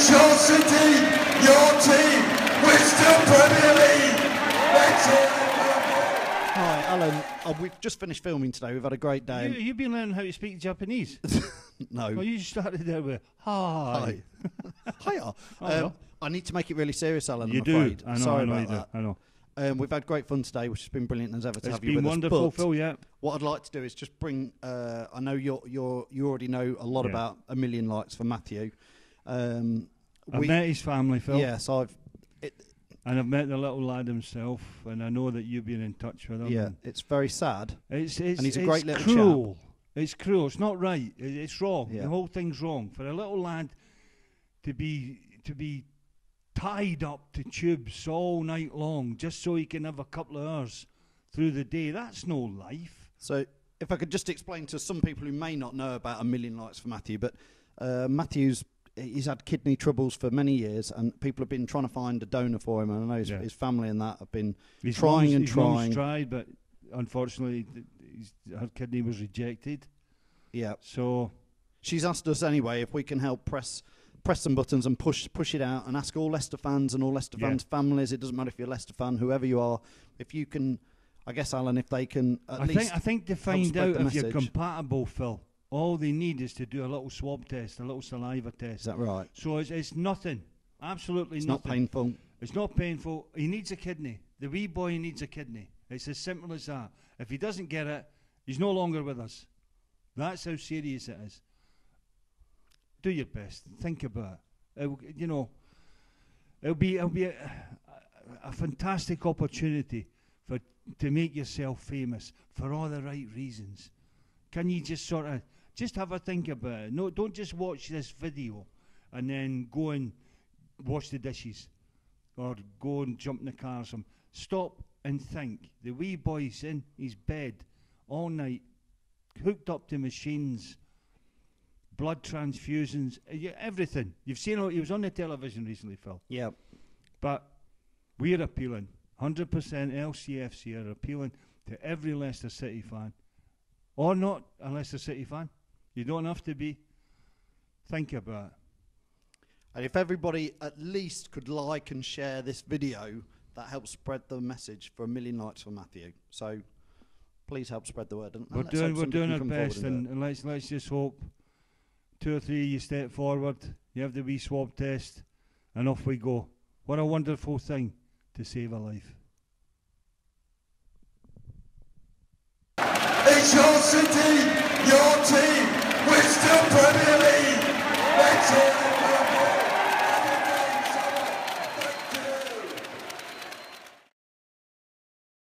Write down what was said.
It's your city, your team. We're still Premier League. Let's hear. Hi, Alan. Uh, we've just finished filming today. We've had a great day. You, you've been learning how to speak Japanese. no. well, you started there with hi. Hi. Hiya. Hello. Um, I need to make it really serious, Alan. You I'm do. afraid. I know. Sorry I know about you do. that. I know. Um, we've had great fun today, which has been brilliant as ever to It's have you been with wonderful, us. But Phil. Yeah. what I'd like to do is just bring. Uh, I know you're you're you already know a lot Yeah. about a million likes for Matthew. Um, I've we- met his family, Phil. yes, I've. It, And I've met the little lad himself, and I know that you've been in touch with him. yeah, it's very sad. It's, it's, And he's a great little cruel. It's cruel. It's not right. It- It's wrong. Yeah. The whole thing's wrong. For a little lad to be to be tied up to tubes all night long just so he can have a couple of hours through the day, that's no life. So, if I could just explain to some people who may not know about a million likes for Matthew, but uh, Matthew's he's had kidney troubles for many years, and people have been trying to find a donor for him. And I know his, Yeah. his family and that have been His trying mum's- and trying. tried, but unfortunately, his, her kidney was rejected. Yeah, So she's asked us anyway if we can help press press some buttons and push push it out, and ask all Leicester fans and all Leicester Yeah. fans' families. It doesn't matter if you're a Leicester fan, whoever you are, if you can. I guess Alan, if they can at I least think I think to find out if you're compatible, Phil, all they need is to do a little swab test, a little saliva test. is that right? So it's, it's nothing, absolutely nothing. It's not painful. It's not painful. He needs a kidney. The wee boy needs a kidney. It's as simple as that. If he doesn't get it, he's no longer with us. That's how serious it is. Do your best. Think about it. It'll- you know, it'll be it'll be a, a, a fantastic opportunity for to make yourself famous for all the right reasons. Can you just sort of just have a think about it? No, don't just watch this video and then go and wash the dishes or go and jump in the car or something. Stop and think. The wee boy's in his bed all night, hooked up to machines, blood transfusions, uh, everything. You've seen it. He was on the television recently, Phil. Yeah. But we're appealing. 100% LCFC are appealing to every Leicester City fan. Or not a Leicester City fan. You don't have to be. Think about it. And if everybody at least could like and share this video, that helps spread the message for a million likes for Matthew. So please help spread the word. And, and we're let's doing we're doing our best, and and, and let's let's just hope two or three you step forward, you have the wee swab test, and off we go. What a wonderful thing to save a life. It's your city,